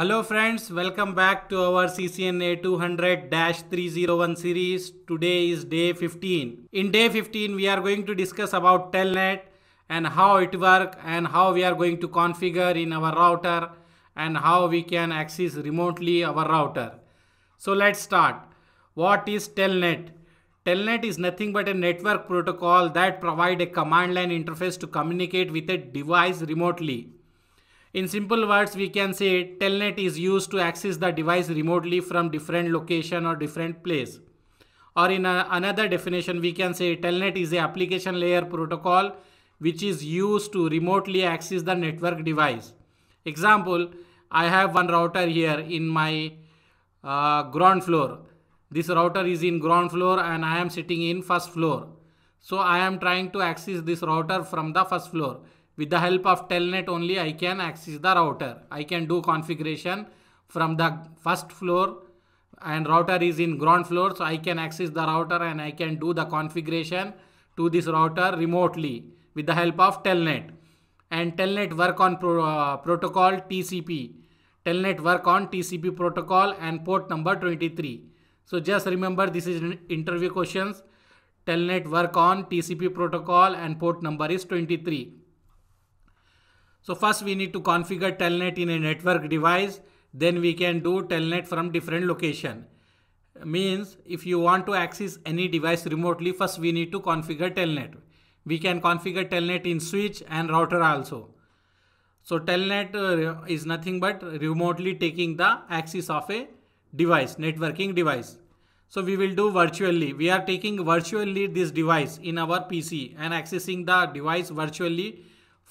Hello friends, welcome back to our CCNA 200-301 series. Today is day 15. In day 15, we are going to discuss about Telnet and how it works and how we are going to configure in our router and how we can access remotely our router. So let's start. What is Telnet? Telnet is nothing but a network protocol that provide a command line interface to communicate with a device remotely. In simple words, we can say Telnet is used to access the device remotely from different location or different place. Or in a, another definition, we can say Telnet is a application layer protocol which is used to remotely access the network device. Example, I have one router here in my uh, ground floor. This router is in ground floor and I am sitting in first floor. So I am trying to access this router from the first floor with the help of telnet only i can access the router. I can do configuration from the first floor and router is in ground floor so i can access the router and i can do the configuration to this router remotely with the help of telnet. And telnet work on pro, uh, protocol tcp telnet work on tcp protocol and port number 23 so just remember this is interview questions. Telnet work on tcp protocol and port number is 23 so first we need to configure telnet in a network device. Then we can do telnet from different location. Means if you want to access any device remotely, first we need to configure telnet. We can configure telnet in switch and router also. So telnet uh, is nothing but remotely taking the access of a device, networking device. So we will do virtually. We are taking virtually this device in our PC and accessing the device virtually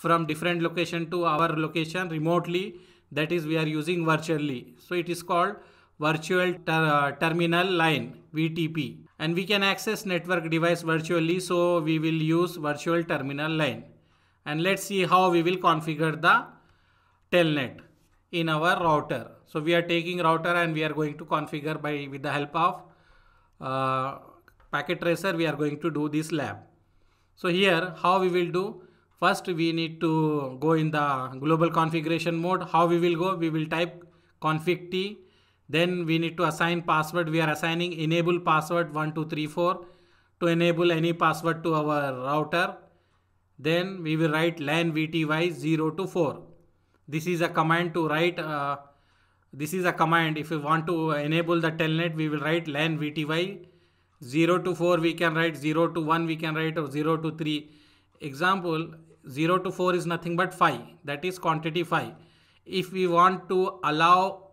from different location to our location remotely. That is we are using virtually. So it is called virtual ter uh, terminal line VTP and we can access network device virtually so we will use virtual terminal line. And let's see how we will configure the telnet in our router. So we are taking router and we are going to configure by with the help of uh, packet tracer we are going to do this lab. So here how we will do first we need to go in the global configuration mode. How we will go? We will type config t. Then we need to assign password. We are assigning enable password 1234 to enable any password to our router. Then we will write lan vty 0 to 4 this is a command to write uh, this is a command. If we want to enable the telnet we will write lan vty 0 to 4 we can write 0 to 1 we can write or 0 to 3 example 0 to 4 is nothing but 5 that is quantity 5 if we want to allow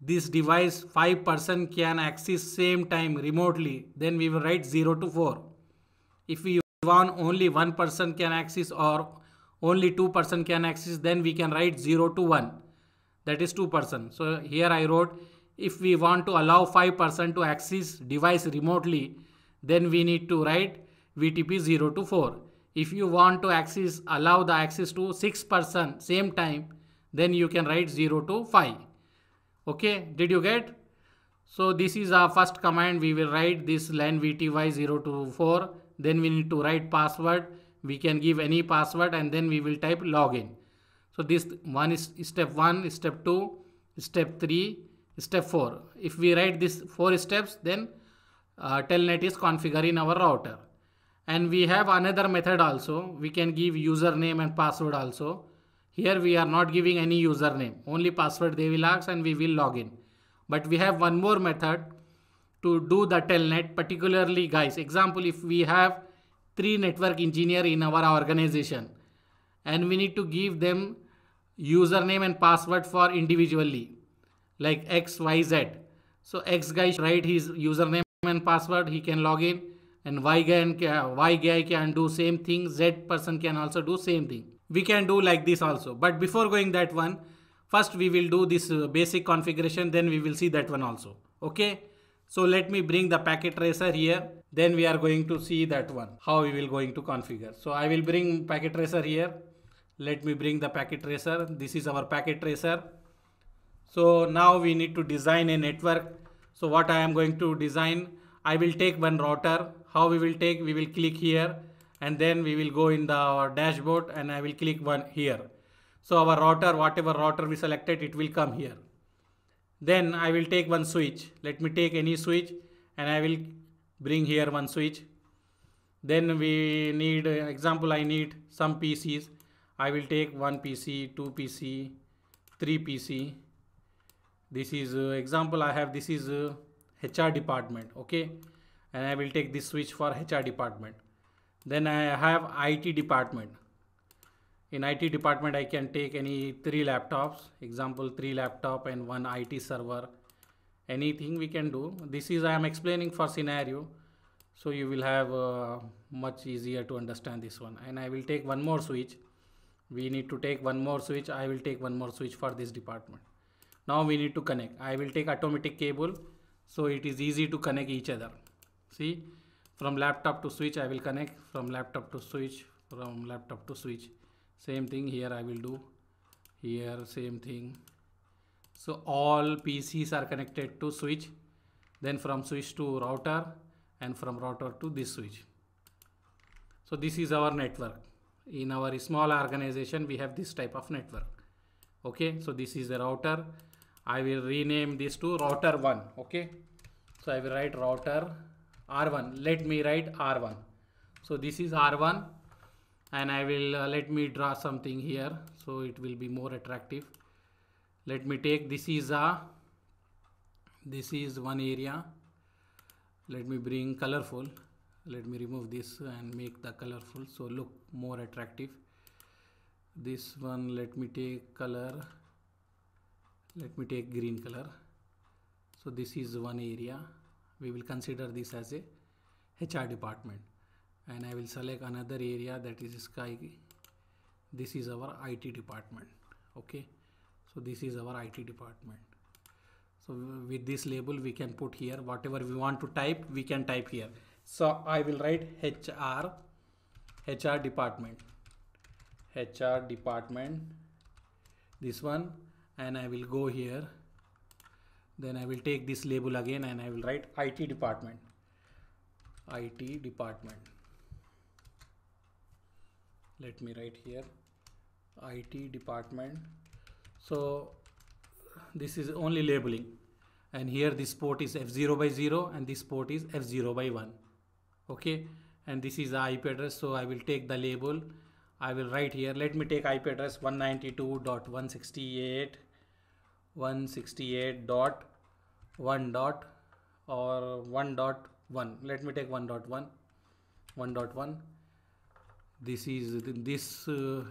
this device 5 person can access same time remotely then we will write 0 to 4 if we want only one person can access or only two person can access then we can write 0 to 1 that is 2 person so here i wrote if we want to allow 5 person to access device remotely then we need to write vtp 0 to 4 if you want to access allow the access to six person same time then you can write 0 to 5 okay did you get? So this is our first command. We will write this lan vty 0 to 4 then we need to write password. We can give any password and then we will type login. So this one is step 1 step 2 step 3 step 4 if we write this four steps then uh, telnet is configured in our router and we have another method also. We can give username and password also. Here we are not giving any username. Only password they will ask and we will log in. But we have one more method to do the telnet particularly guys. Example if we have three network engineer in our organization and we need to give them username and password for individually like x y z. So x guy write his username and password he can log in and y guy, y guy can do same thing z person can also do same thing. We can do like this also. But before going that one first we will do this uh, basic configuration then we will see that one also. Okay? So let me bring the packet tracer here. Then we are going to see that one how we will going to configure. So i will bring packet tracer here. Let me bring the packet tracer. This is our packet tracer. So now we need to design a network. So what i am going to design i will take one router how we will take we will click here and then we will go in the our dashboard and I will click one here. So our router whatever router we selected it will come here. Then I will take one switch. Let me take any switch and I will bring here one switch. Then we need example I need some PCs I will take one PC two PC three PC this is uh, example I have this is uh, HR department okay and I will take this switch for HR department. Then I have IT department. In IT department I can take any three laptops example three laptop and one IT server. Anything we can do. This is I am explaining for scenario so you will have uh, much easier to understand this one. And I will take one more switch. We need to take one more switch. I will take one more switch for this department. Now we need to connect. I will take automatic cable so it is easy to connect each other see? From laptop to switch I will connect. From laptop to switch from laptop to switch. Same thing here I will do. Here same thing. So all PCs are connected to switch. Then from switch to router and from router to this switch. So this is our network. In our small organization we have this type of network. Okay? So this is the router. I will rename this to router 1 okay? So I will write router R1 let me write R1 so this is R1 and I will uh, let me draw something here so it will be more attractive. Let me take this is a this is one area. Let me bring colorful. Let me remove this and make the colorful so look more attractive. This one let me take color. Let me take green color. So this is one area we will consider this as a HR department. And I will select another area that is sky. This is our IT department okay? So this is our IT department. So with this label we can put here. Whatever we want to type we can type here. So I will write HR HR department. HR department this one. And I will go here then I will take this label again and I will write IT department. IT department. Let me write here. IT department. So this is only labeling. And here this port is F0 by 0 and this port is F0 by 1 okay? And this is the IP address so I will take the label. I will write here. Let me take IP address 192.168 168 dot 1 dot or 1 dot 1 let me take 1 dot 1 1 dot 1 this is this uh,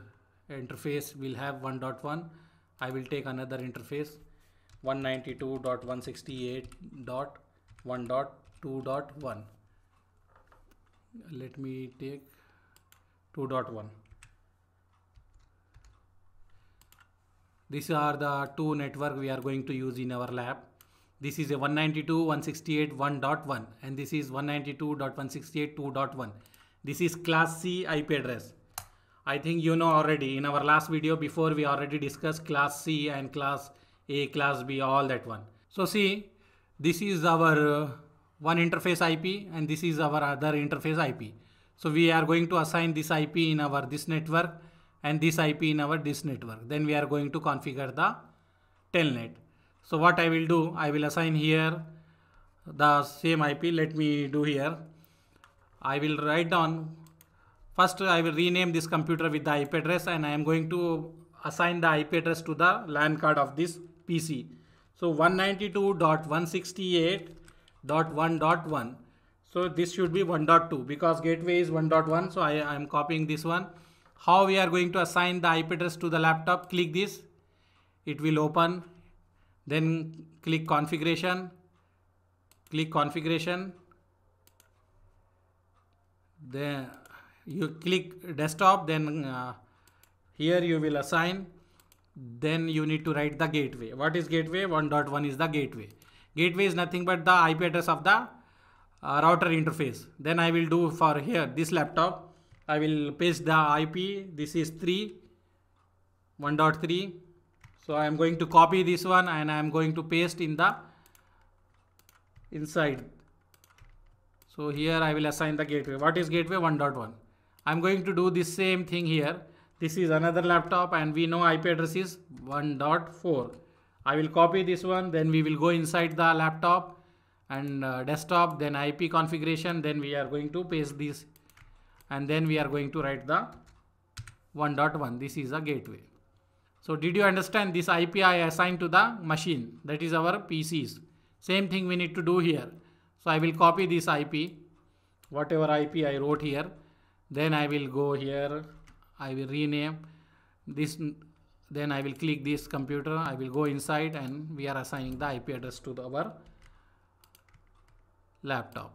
interface will have 1.1 I will take another interface. 192.168.1.2.1 let me take 2.1 these are the two network we are going to use in our lab this is a 192.168.1.1 and this is 192.168.2.1 this is class C IP address. I think you know already in our last video before we already discussed class C and class A, class B, all that one. So see, this is our uh, one interface IP and this is our other interface IP. So we are going to assign this IP in our this network and this IP in our this network. Then we are going to configure the telnet. So what I will do, I will assign here the same IP. Let me do here I will write down first I will rename this computer with the IP address and I am going to assign the IP address to the LAN card of this PC. So 192.168.1.1 so this should be 1.2 because gateway is 1.1 so I am copying this one. How we are going to assign the IP address to the laptop click this it will open then click configuration click configuration. Then you click desktop then uh, here you will assign. Then you need to write the gateway. What is gateway? 1.1 is the gateway. Gateway is nothing but the ip address of the uh, router interface. Then i will do for here this laptop. I will paste the ip this is 3 1.3 so i am going to copy this one and i am going to paste in the inside so here I will assign the gateway. What is gateway 1.1? I'm going to do the same thing here. This is another laptop and we know IP address is 1.4. I will copy this one then we will go inside the laptop and uh, desktop then IP configuration then we are going to paste this and then we are going to write the 1.1 this is a gateway so did you understand this IP I assigned to the machine? That is our PCs same thing we need to do here. So I will copy this IP whatever IP I wrote here. Then I will go here. I will rename this. Then I will click this computer. I will go inside and we are assigning the IP address to the, our laptop.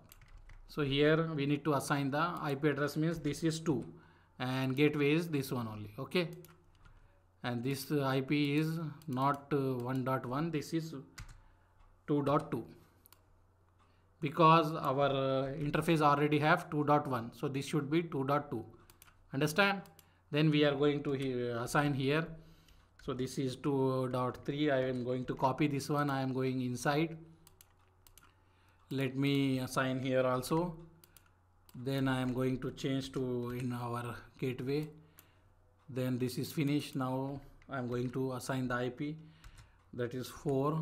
So here we need to assign the IP address means this is 2 and gateway is this one only. Okay and this IP is not uh, 1.1 this is 2.2 because our uh, interface already have 2.1 so this should be 2.2 understand? Then we are going to here, assign here. So this is 2.3 I am going to copy this one I am going inside. Let me assign here also. Then I am going to change to in our gateway then this is finished. Now I am going to assign the IP that is 4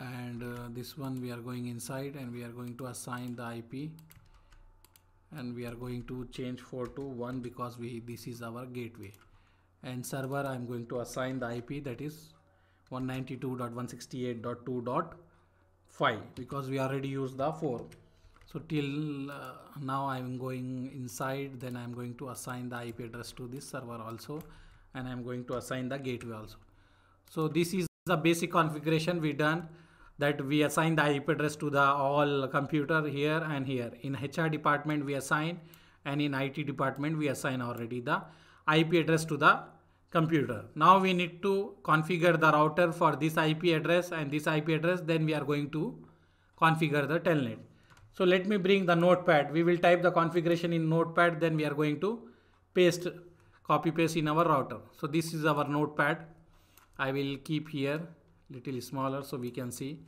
and uh, this one we are going inside and we are going to assign the IP and we are going to change 4 to 1 because we this is our gateway. And server I am going to assign the IP that is 192.168.2.5 because we already used the 4 so till uh, now I'm going inside then I'm going to assign the IP address to this server also and I'm going to assign the gateway also so this is the basic configuration we done that we assign the IP address to the all computer here and here in HR department we assign and in IT department we assign already the IP address to the computer. Now we need to configure the router for this IP address and this IP address. Then we are going to configure the telnet. So let me bring the notepad. We will type the configuration in notepad. Then we are going to paste, copy paste in our router. So this is our notepad. I will keep here little smaller so we can see.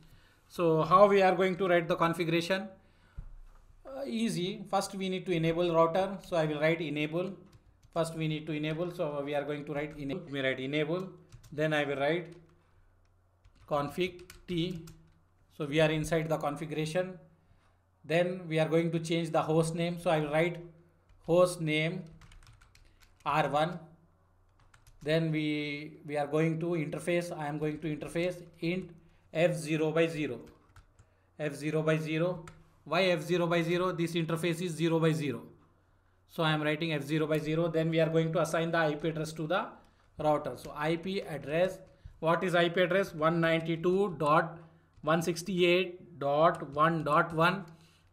So how we are going to write the configuration? Uh, easy. First we need to enable router. So I will write enable first we need to enable so we are going to write enable we write enable then I will write config t so we are inside the configuration then we are going to change the host name so I will write host name r1 then we we are going to interface I am going to interface int f0 by 0 f0 by 0 why f0 by 0 this interface is 0 by 0 so I am writing F0 by 0. Then we are going to assign the IP address to the router. So IP address, what is IP address? 192.168.1.1.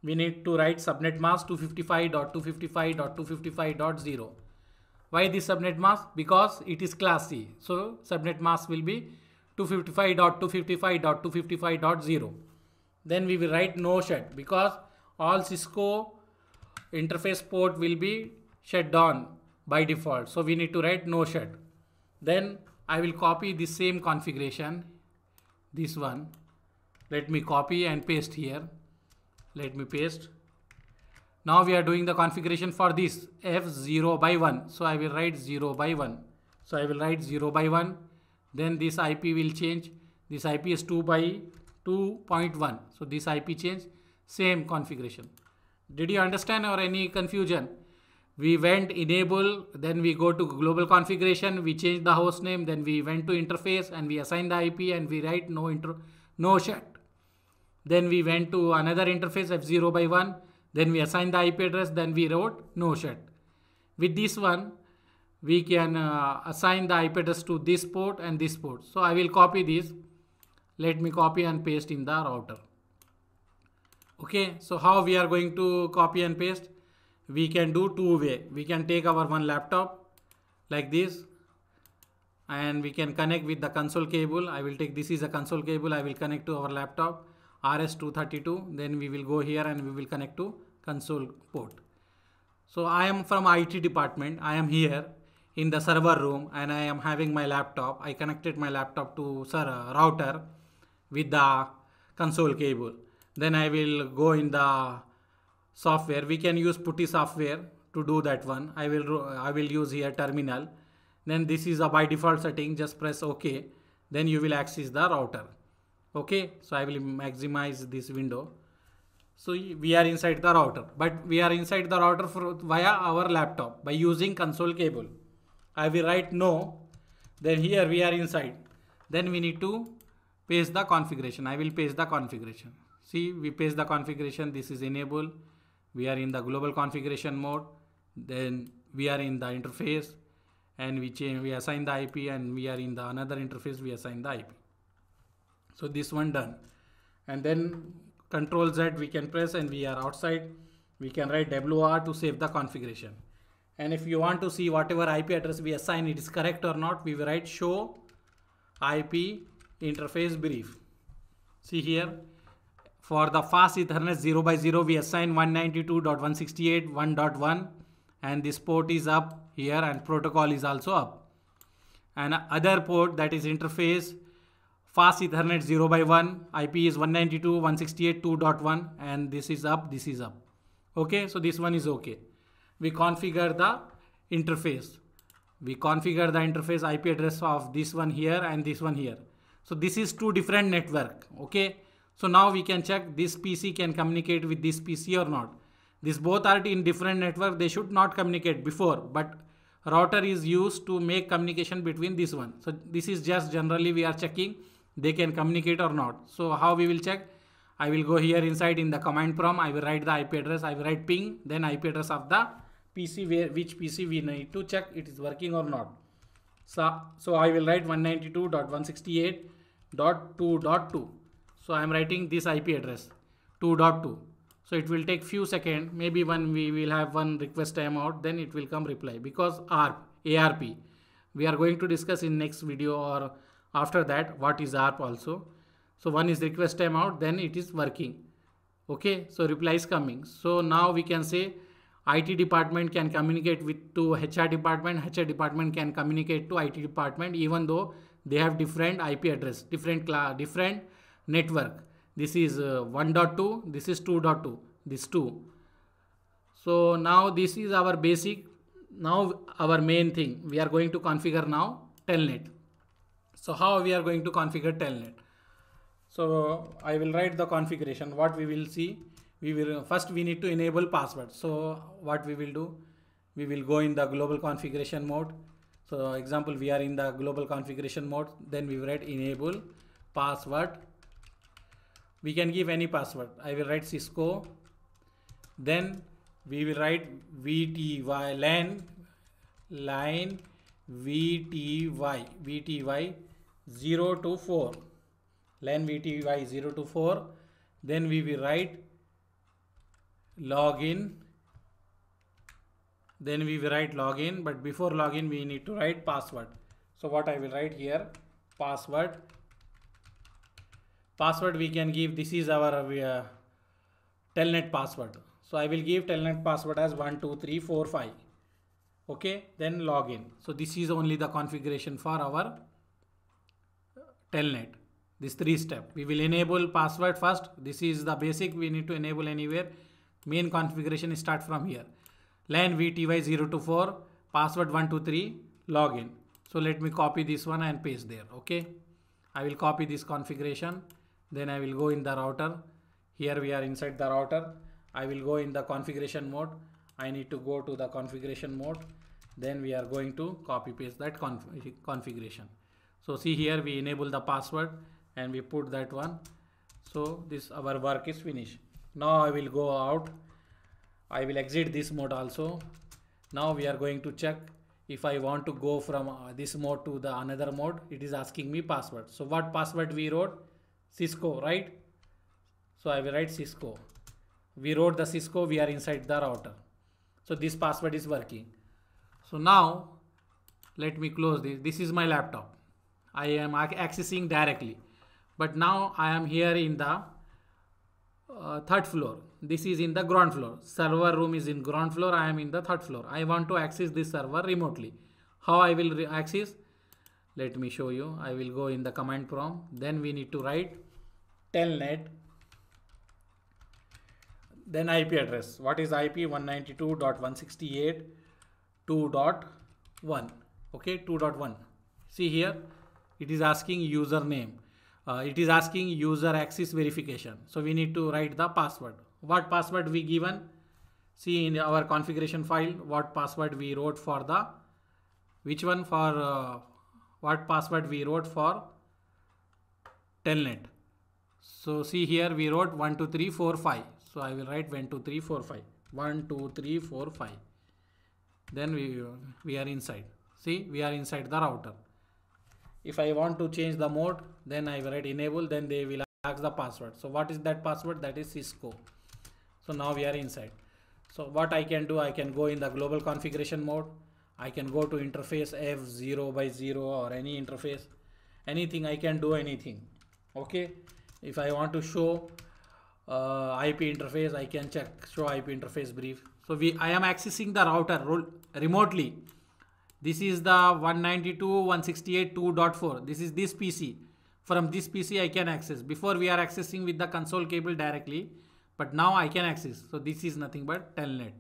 We need to write subnet mask 255.255.255.0. Why this subnet mask? Because it is class C. So subnet mask will be 255.255.255.0. Then we will write no shut because all Cisco interface port will be shut down by default. So we need to write no shut. Then I will copy the same configuration, this one. Let me copy and paste here. Let me paste. Now we are doing the configuration for this F0 by 1. So I will write 0 by 1. So I will write 0 by 1. Then this IP will change. This IP is 2 by 2.1. So this IP change, same configuration. Did you understand or any confusion? We went enable, then we go to global configuration, we change the host name, then we went to interface and we assign the IP and we write no intro, no shut. Then we went to another interface F0 by 1, then we assigned the IP address, then we wrote no shut. With this one, we can uh, assign the IP address to this port and this port. So I will copy this. Let me copy and paste in the router. Okay. So how we are going to copy and paste? We can do two way. We can take our one laptop like this and we can connect with the console cable. I will take this is a console cable. I will connect to our laptop rs232 then we will go here and we will connect to console port so i am from it department i am here in the server room and i am having my laptop i connected my laptop to sir uh, router with the console cable then I will go in the software. We can use putty software to do that one. I will I will use here terminal. Then this is a by default setting. Just press OK. then you will access the router okay so i will maximize this window. So we are inside the router but we are inside the router for, via our laptop by using console cable. I will write no then here we are inside. Then we need to paste the configuration. I will paste the configuration. See we paste the configuration. This is enable. We are in the global configuration mode. Then we are in the interface and we change we assign the ip and we are in the another interface. We assign the ip so this one done. And then control z we can press and we are outside. We can write wr to save the configuration. And if you want to see whatever ip address we assign it is correct or not we will write show ip interface brief. See here for the fast ethernet 0 by 0 we assign 192.168.1.1 and this port is up here and protocol is also up. And other port that is interface fast ethernet 0 by 1 ip is 192.168.2.1 and this is up this is up. Okay so this one is okay. We configure the interface. We configure the interface ip address of this one here and this one here. So this is two different network okay? So now we can check this pc can communicate with this pc or not. This both are in different network they should not communicate before but router is used to make communication between this one. So this is just generally we are checking they can communicate or not. So how we will check? I will go here inside in the command prompt. I will write the ip address. I will write ping then ip address of the pc where which pc we need to check it is working or not. So so i will write 192.168.2.2 so i am writing this ip address 2.2 so it will take few seconds maybe when we will have one request timeout then it will come reply because arp arp we are going to discuss in next video or after that what is ARP also? So one is request timeout then it is working. Okay so reply is coming. So now we can say IT department can communicate with to HR department HR department can communicate to IT department even though they have different IP address different different network. This is uh, 1.2 this is 2.2 this 2 so now this is our basic now our main thing. We are going to configure now telnet so how we are going to configure telnet? So I will write the configuration. What we will see, we will first we need to enable password. So what we will do, we will go in the global configuration mode. So example, we are in the global configuration mode. Then we write enable password. We can give any password. I will write Cisco. Then we will write VTY LAN line VTY VTY 0 to 4 len vty 0 to 4 then we will write login. Then we will write login but before login we need to write password. So what i will write here? Password. Password we can give. This is our uh, telnet password. So i will give telnet password as 12345 okay? Then login. So this is only the configuration for our telnet this three step. We will enable password first. This is the basic we need to enable anywhere. Main configuration start from here. Lan vty 0 to 4 password 123 login. So let me copy this one and paste there okay? I will copy this configuration. Then i will go in the router. Here we are inside the router. I will go in the configuration mode. I need to go to the configuration mode. Then we are going to copy paste that conf configuration so see here we enable the password and we put that one. So this our work is finished. Now i will go out. I will exit this mode also. Now we are going to check if i want to go from uh, this mode to the another mode. It is asking me password. So what password we wrote? Cisco right? So i will write cisco. We wrote the cisco. We are inside the router. So this password is working. So now let me close this. This is my laptop I am accessing directly. But now I am here in the uh, third floor. This is in the ground floor. Server room is in ground floor. I am in the third floor. I want to access this server remotely. How I will access? Let me show you. I will go in the command prompt. Then we need to write telnet then IP address. What is IP? 192.168.2.1. Okay, 2.1. See here, it is asking username. Uh, it is asking user access verification. So we need to write the password. What password we given? See in our configuration file what password we wrote for the which one for uh, what password we wrote for telnet. So see here we wrote 1 2 3 4 5 so i will write 1 2 3 4 5 1 2 3 4 5 then we we are inside. See we are inside the router if I want to change the mode then I write enable then they will ask the password. So what is that password? That is Cisco. So now we are inside. So what I can do I can go in the global configuration mode. I can go to interface F0 by 0 or any interface. Anything I can do anything. Okay? If I want to show uh, IP interface I can check show IP interface brief. So we I am accessing the router remotely this is the 192.168.2.4 this is this pc from this pc i can access. Before we are accessing with the console cable directly but now i can access. So this is nothing but telnet.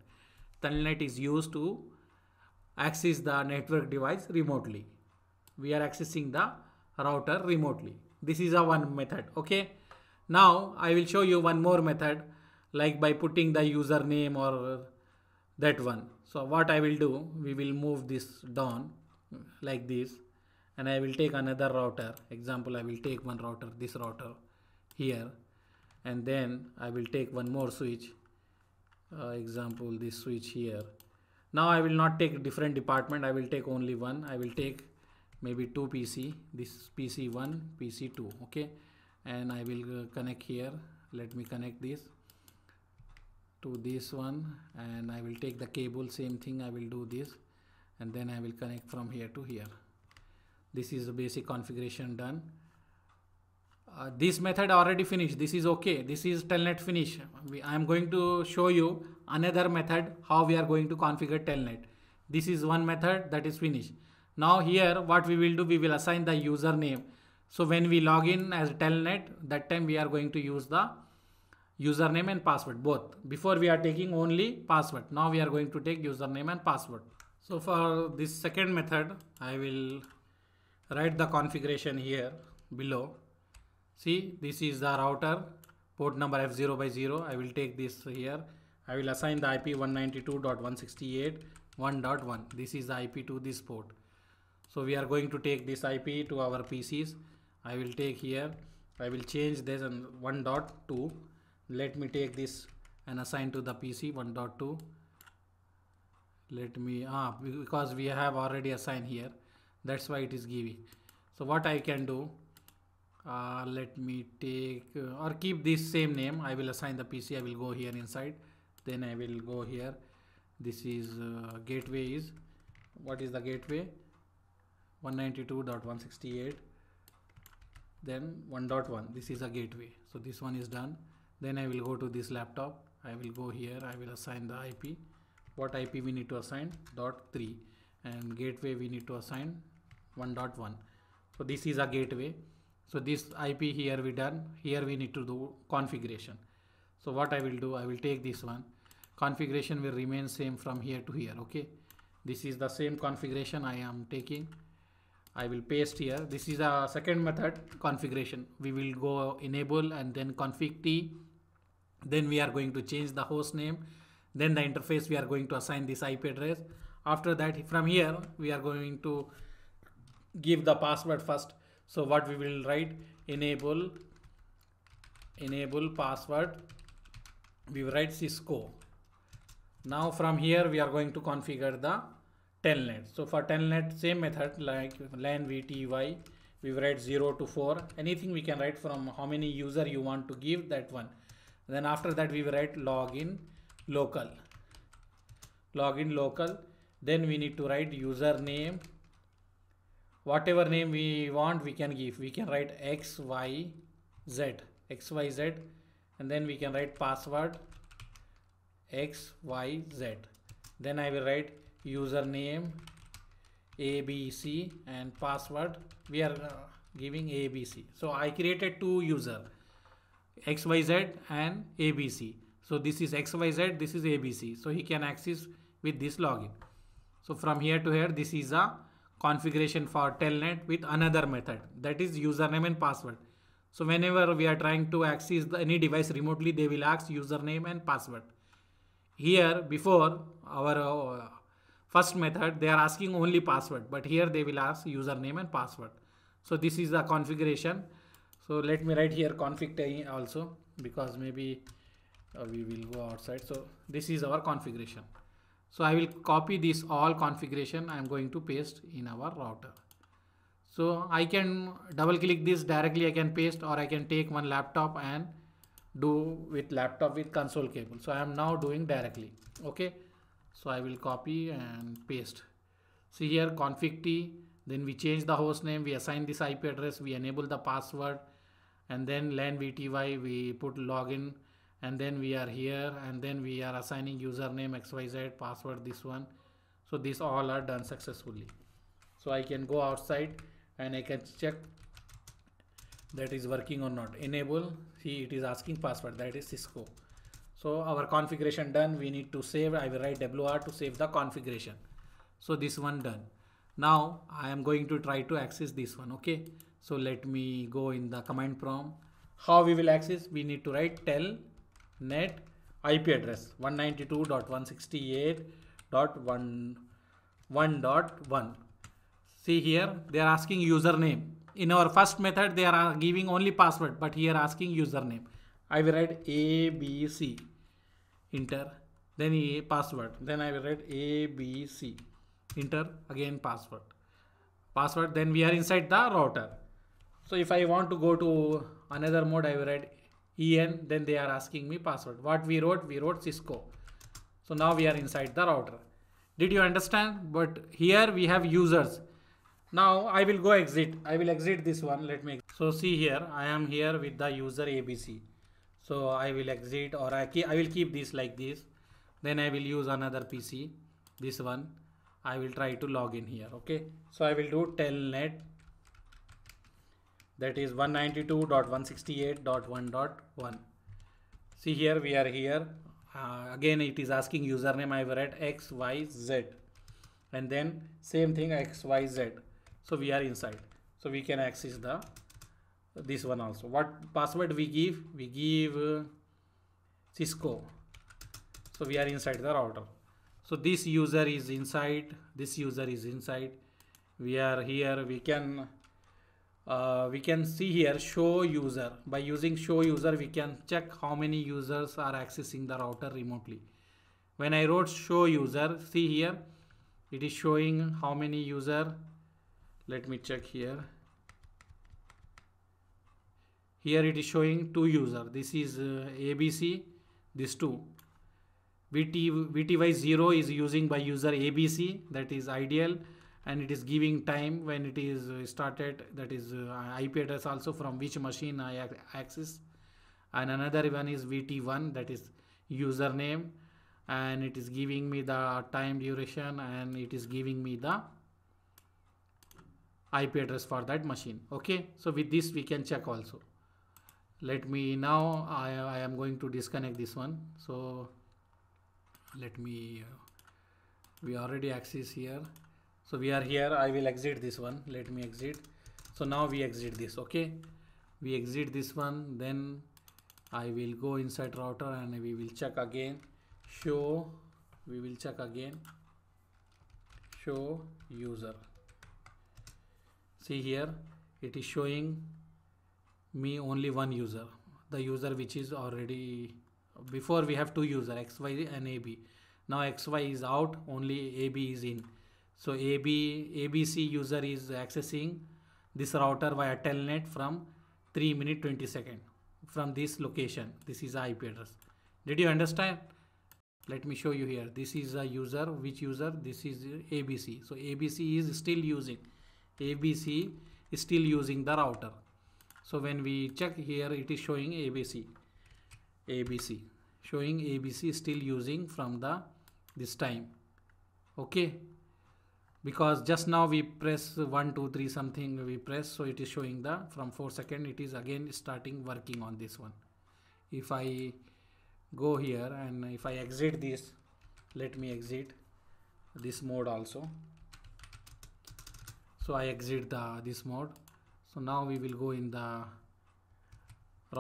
Telnet is used to access the network device remotely. We are accessing the router remotely. This is a one method okay? Now i will show you one more method like by putting the username or that one so what I will do we will move this down like this and I will take another router. Example I will take one router this router here and then I will take one more switch. Uh, example this switch here. Now I will not take different department. I will take only one. I will take maybe two PC this PC1 PC2 okay? And I will uh, connect here. Let me connect this to this one and I will take the cable same thing I will do this and then I will connect from here to here. This is the basic configuration done. Uh, this method already finished. This is okay. This is telnet finish. We, I am going to show you another method how we are going to configure telnet. This is one method that is finished. Now here what we will do we will assign the username. So when we log in as telnet that time we are going to use the username and password both. Before we are taking only password now we are going to take username and password. So for this second method i will write the configuration here below. See this is the router port number f0 by 0 i will take this here. I will assign the ip 192.168.1.1 this is the ip to this port. So we are going to take this ip to our pcs i will take here. I will change this and 1.2 let me take this and assign to the PC 1.2 let me ah because we have already assigned here. That's why it is giving. So what I can do uh, let me take uh, or keep this same name. I will assign the PC I will go here inside. Then I will go here. This is uh, gateway is what is the gateway? 192.168 then 1.1 this is a gateway. So this one is done then I will go to this laptop. I will go here. I will assign the IP what IP we need to assign? Dot 3 and gateway we need to assign 1.1 so this is a gateway. So this IP here we done. Here we need to do configuration. So what I will do? I will take this one. Configuration will remain same from here to here okay? This is the same configuration I am taking. I will paste here. This is a second method configuration. We will go enable and then config t then we are going to change the host name. Then the interface we are going to assign this IP address. After that from here we are going to give the password first. So what we will write? Enable enable password. We will write Cisco. Now from here we are going to configure the telnet. So for telnet same method like len vty we write 0 to 4 anything we can write from how many user you want to give that one then after that we will write login local. Login local. Then we need to write username. Whatever name we want we can give. We can write x y z. X y z. And then we can write password. X y z. Then i will write username abc and password. We are uh, giving abc so i created two user xyz and abc so this is xyz this is abc so he can access with this login. So from here to here this is a configuration for telnet with another method. That is username and password. So whenever we are trying to access the, any device remotely they will ask username and password. Here before our uh, first method they are asking only password but here they will ask username and password. So this is the configuration so let me write here config also because maybe uh, we will go outside. So this is our configuration. So I will copy this all configuration. I am going to paste in our router. So I can double click this directly. I can paste or I can take one laptop and do with laptop with console cable. So I am now doing directly. Okay? So I will copy and paste. See here config t then we change the host name. We assign this IP address. We enable the password and then len vty we put login and then we are here and then we are assigning username xyz password this one. So these all are done successfully. So i can go outside and i can check that is working or not. Enable see it is asking password that is cisco. So our configuration done we need to save i will write wr to save the configuration. So this one done. Now i am going to try to access this one okay so let me go in the command prompt how we will access we need to write tell net IP address 192.168.1.1. See here, they are asking username. In our first method, they are giving only password, but here asking username. I will write ABC, enter, then a password. Then I will write ABC, enter, again password. Password, then we are inside the router. So if I want to go to another mode, I write en then they are asking me password. What we wrote we wrote cisco. So now we are inside the router. Did you understand? But here we have users. Now i will go exit. I will exit this one. Let me so see here i am here with the user abc so i will exit or i, keep, I will keep this like this. Then i will use another pc this one. I will try to log in here okay? So i will do telnet that is 192.168.1.1 see here we are here. Uh, again it is asking username. I write xyz and then same thing xyz so we are inside. So we can access the this one also. What password we give? We give uh, cisco. So we are inside the router. So this user is inside. This user is inside. We are here. We can uh, we can see here show user. By using show user we can check how many users are accessing the router remotely. When I wrote show user see here it is showing how many user. Let me check here. Here it is showing two user. This is uh, ABC this two. VT, VTY0 is using by user ABC that is ideal and it is giving time when it is uh, started. That is uh, IP address also from which machine I access. And another one is VT1 that is username. And it is giving me the time duration and it is giving me the IP address for that machine. Okay? So with this we can check also. Let me now I, I am going to disconnect this one. So let me uh, we already access here so we are here. I will exit this one. Let me exit. So now we exit this okay? We exit this one. Then i will go inside router and we will check again. Show. We will check again. Show user. See here. It is showing me only one user. The user which is already before we have two user xy and ab now xy is out. Only ab is in so AB, ABC user is accessing this router via telnet from 3 minute 20 second from this location. This is IP address. Did you understand? Let me show you here. This is a user. Which user? This is ABC. So ABC is still using. ABC is still using the router. So when we check here, it is showing ABC. ABC showing ABC still using from the this time. Okay because just now we press 1 2 3 something we press so it is showing the from 4 second it is again starting working on this one. If I go here and if I exit this let me exit this mode also. So I exit the this mode. So now we will go in the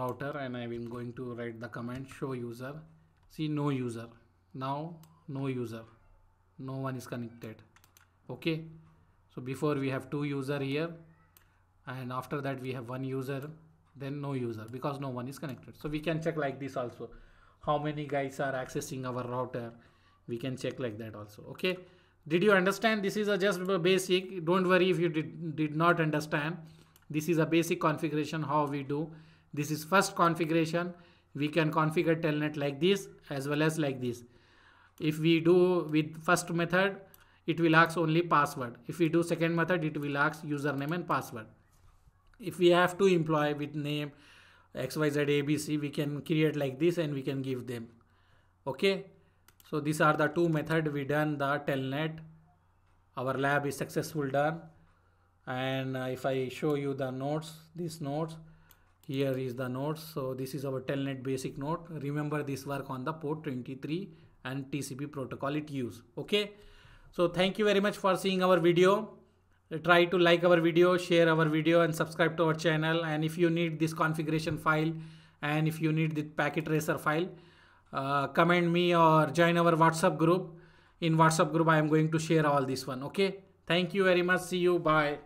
router and I am going to write the command show user. See no user. Now no user. No one is connected okay. So before we have two user here and after that we have one user then no user because no one is connected. So we can check like this also. How many guys are accessing our router? We can check like that also. Okay. Did you understand? This is a just basic. Don't worry if you did, did not understand. This is a basic configuration how we do. This is first configuration. We can configure telnet like this as well as like this. If we do with first method it will ask only password. If we do second method it will ask username and password. If we have to employ with name xyz abc we can create like this and we can give them. Okay? So these are the two method we done the telnet. Our lab is successful done. And uh, if i show you the nodes these nodes here is the nodes so this is our telnet basic node remember this work on the port 23 and tcp protocol it use. Okay so thank you very much for seeing our video. Try to like our video share our video and subscribe to our channel. And if you need this configuration file and if you need the packet tracer file uh, comment me or join our whatsapp group. In whatsapp group i am going to share all this one okay? Thank you very much. See you. Bye